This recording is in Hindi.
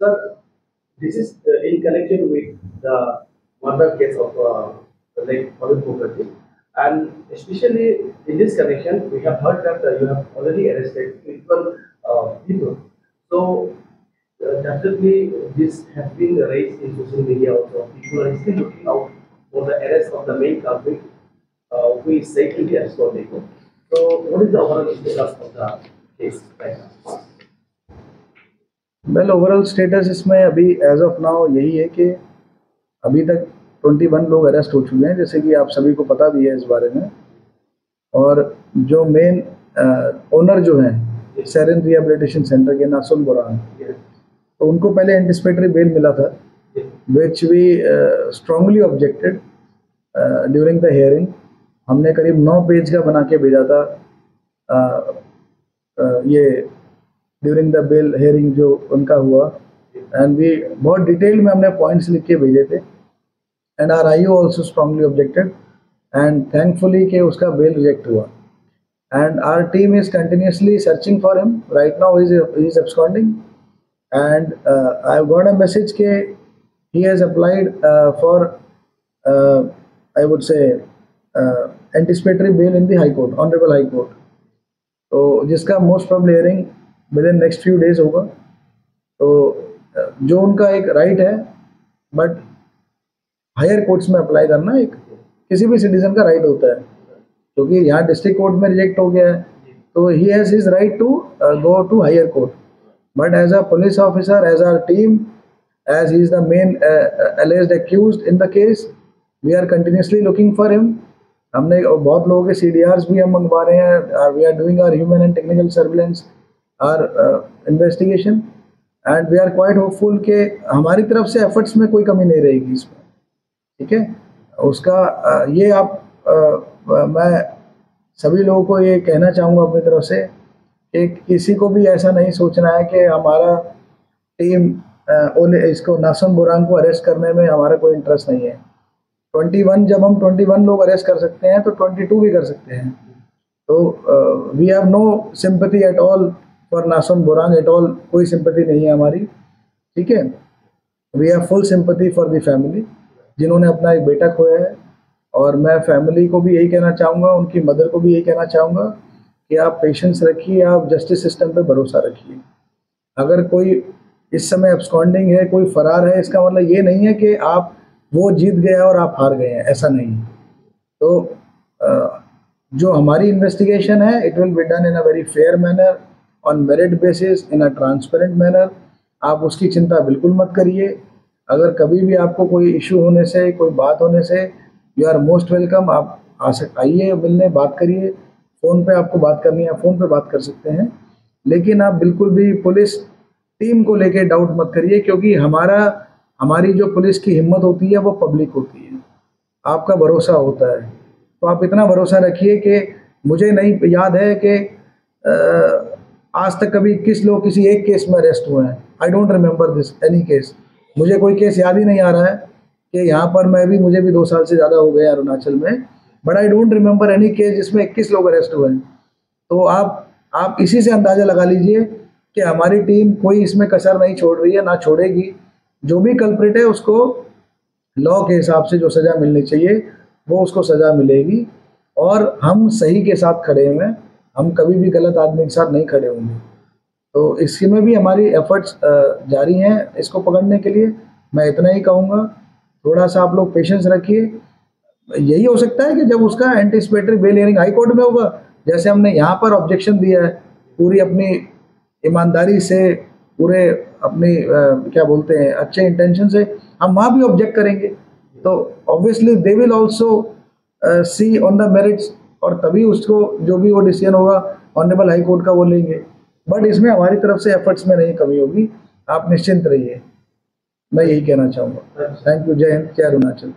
Sir, this is uh, in connection with the murder case of uh, like Pavel Mukherjee. And especially in this connection, we have heard that uh, you have already arrested 21 uh, people. So, uh, definitely this has been raised in social media also. People are still looking out for the arrest of the main culprit, uh, who is said to be Ascodeko. So, what is the overall status of the case right now? Well overall status इसमें अभी एज ऑफ़ नाउ यही है कि अभी तक 21 लोग अरेस्ट हो चुके हैं जैसे कि आप सभी को पता भी है इस बारे में। और जो मेन ओनर जो हैं सैरन रिहेबिलिटेशन सेंटर के नासुल बुरान तो उनको पहले एंटिसिपेटरी बेल मिला था which we strongly objected during the hearing हमने करीब नौ पेज का बना के भेजा था uh, uh, ये ड्यूरिंग द बेल हेयरिंग जो उनका हुआ। एंड वी बहुत डिटेल में हमने पॉइंट्स लिख के भेजे थे। And our I also strongly objected and thankfully कि उसका बेल रिजेक्ट हुआ। And our team is continuously searching for him right now is uh, I have got a message के for uh, I would say uh, anticipatory bail in the High Court, Honorable High Court. तो जिसका most problem hearing within next few days होगा। तो जो उनका एक राइट है बट हायर कोर्ट्स में अप्लाई करना एक किसी भी सिटीजन का राइट होता है। क्योंकि यहाँ डिस्ट्रिक्ट कोर्ट में रिजेक्ट हो गया है। तो he has his right to go to higher court but as a police officer as our team, as he is the main uh, alleged accused in the case, we are continuously looking for. हमने बहुत लोगों के सी भी हम मंगवा रहे हैं। We are doing our human and technical surveillance our investigation and we are quite hopeful कि हमारी तरफ़ से एफर्ट्स में कोई कमी नहीं रहेगी इसमें ठीक है? उसका uh, ये आप uh, मैं सभी लोगों को ये कहना चाहूँगा अपनी तरफ़ से कि किसी को भी ऐसा नहीं सोचना है कि हमारा टीम ओले इसको नासन बुरान को अरेस्ट करने में हमारा कोई इंटरेस्ट नहीं है। 21 जब हम 21 लोग अरेस्ट कर सकते हैं तो 22 भी कर सकते हैं। तो we have no sympathy at all for नासन बुरान एट ऑल कोई सिंपथी नहीं है हमारी। ठीक है? We have full sympathy for the family जिन्होंने अपना एक बेटा खोया है। और मैं फैमिली को भी यही कहना चाहूँगा, उनकी मदर को भी यही कहना चाहूँगा कि आप पेशेंस रखिए, आप जस्टिस सिस्टम पे भरोसा रखिए। अगर कोई इस समय एब्सकॉन्डिंग है, कोई फरार है, इसका मतलब ये नहीं है कि आप वो जीत गए और आप हार गए हैं, ऐसा नहीं तो जो हमारी इन्वेस्टिगेशन है it will be done in a very fair manner on merit basis in a transparent manner आप उसकी चिंता बिल्कुल मत करिए। अगर कभी भी आपको कोई इशू होने से, कोई बात होने से यू आर मोस्ट वेलकम आप आ सक, आइए, मिलने, बात करिए। फ़ोन पे आपको बात करनी है फ़ोन पे बात कर सकते हैं। लेकिन आप बिल्कुल भी पुलिस टीम को लेके डाउट मत करिए, क्योंकि हमारा, हमारी जो पुलिस की हिम्मत होती है, वो पब्लिक होती है। आपका भरोसा होता है। तो आप इतना भरोसा रखिए कि मुझे नहीं याद है कि आज तक कभी किस लोग किसी एक केस में अरेस्ट हुए हैं? I don't remember this any case मुझे कोई केस याद ही नहीं आ रहा है कि यहाँ पर मैं भी, मुझे भी दो साल से ज़्यादा हो गया अरुणाचल में but I don't remember any case जिसमें इक्कीस लोग अरेस्ट हुए हैं। तो आप आप इसी से अंदाज़ा लगा लीजिए कि हमारी टीम कोई इसमें कसर नहीं छोड़ रही है, ना छोड़ेगी। जो भी कल्प्रिट है उसको लॉ के हिसाब से जो सज़ा मिलनी चाहिए, वो उसको सज़ा मिलेगी और हम सही के साथ खड़े हुए हैं। हम कभी भी गलत आदमी के साथ नहीं खड़े होंगे। तो इसकी में भी हमारी एफर्ट्स जारी हैं इसको पकड़ने के लिए। मैं इतना ही कहूँगा थोड़ा सा आप लोग पेशेंस रखिए। यही हो सकता है कि जब उसका anticipatory bail hearing high court में होगा जैसे हमने यहाँ पर ऑब्जेक्शन दिया है पूरी अपनी ईमानदारी से पूरे अपनी आ, क्या बोलते हैं अच्छे इंटेंशन से हम वहाँ भी ऑब्जेक्ट करेंगे। तो obviously they will also see on the merits और तभी उसको जो भी वो डिसीज़न होगा ऑनरेबल हाई कोर्ट का वो लेंगे। बट इसमें हमारी तरफ़ से एफर्ट्स में नहीं कमी होगी। आप निश्चिंत रहिए। मैं यही कहना चाहूँगा। थैंक यू जय हिंद। जय अरुणाचल?